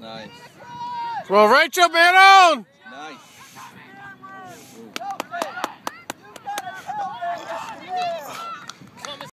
Nice. Well, Rachel, man on!